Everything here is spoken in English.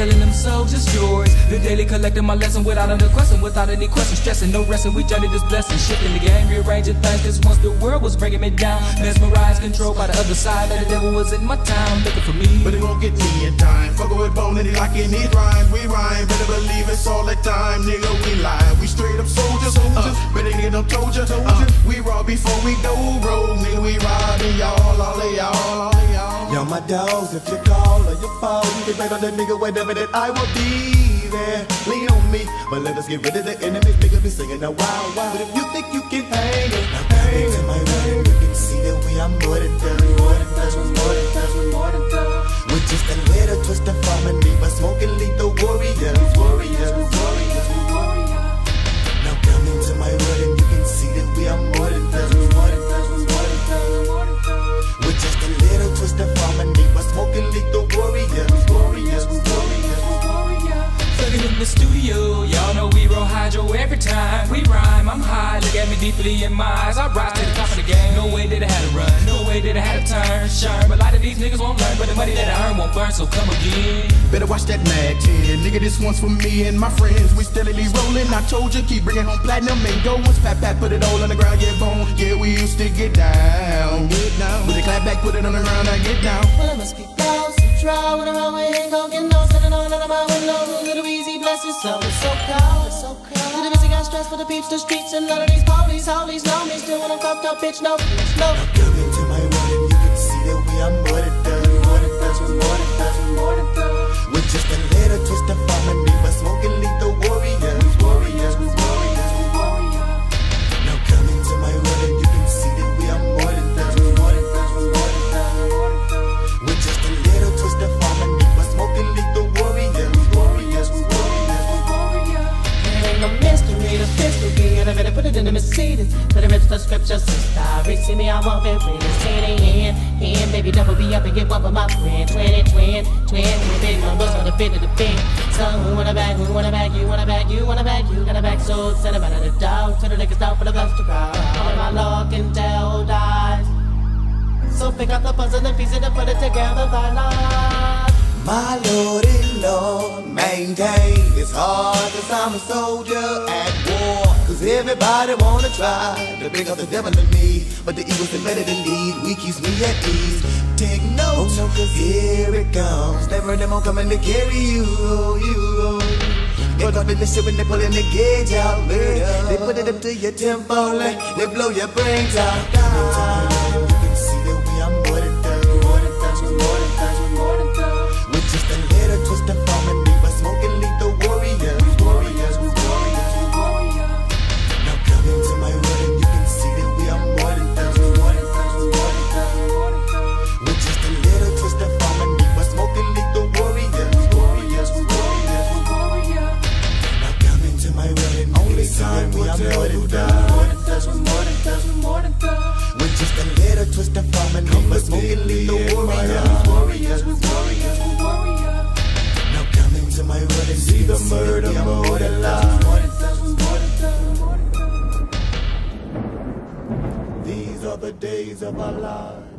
Telling them soldiers yours. The daily collecting my lesson without any question, without any question. Stressing, no resting, we journey this blessing. Shifting the game, rearranging things. Cause once the world was bringing me down. Mesmerized, controlled by the other side. That the devil was in my town, looking for me. But it won't get me in time. Fuck with bone and he locking his rhymes. We rhyme, better believe it's all the time. Nigga, we lie. We straight up soldiers. Uh, better nigga, don't told ya. Uh, we raw before we go roll. Nigga, we riding y'all, all of y'all, Yo, my dogs, if you call or you fall, you can bet on that nigga whatever that I will be there. Lean on me, but let us get rid of the enemies. Nigga be singing a wild, wild. But if you think you can hang it, now hang it. my way, you can see that we are more than done, more than we're more than studio, y'all know we roll hydro every time we rhyme. I'm high, look at me deeply in my eyes. I rise to the top of the game. No way that I had to run, no way that I had to turn. Sure, but a lot of these niggas won't learn, but the money that I earn won't burn, so come again. Better watch that Mac 10. Nigga, this one's for me and my friends. We steadily rolling. I told you, keep bringing home platinum and gold ones. Pat, pat, put it all on the ground, yeah, bone. Yeah, we used to get down. Get down. Put it clap back, put it on the ground, I get down. Well, I must be close to try when I'm blessings So cold, so cold. Little busy got stress for the peeps, the streets And none of these police, holies Still when I'm fucked up, bitch, no, no. Come into my world it rip the scripture, sister See me, I want it with a city in Hand, baby, double be up and get one for my friend. Twin, twin, twin With big numbers on the fit of the pin So who wanna back, who wanna back, you wanna back, you wanna back You got a back, so send them out the dog To the niggas down for the best to crowd All my lock and tell dies. So pick up the puzzle and piece it and put it together, thy life My lord and lord, maintain It's hard cause I'm a soldier at war Cause everybody wanna try to bring up the devil in me? But the eagle's embedded in lead, we keeps me at ease. Take notes, oh, no, cause here it comes. Never them all coming to carry you, oh, you, oh. Get up in the shit when they pulling the gauge out, man. They put it up to your temple, and they blow your brains out and you can see that we are more than done, more than done, we're more than done, we're more than done. With just a little twist of harmony, but smoking lethal warriors, warriors, warriors, warriors. Now come into my world and see the murder more than love. These are the days of our lives.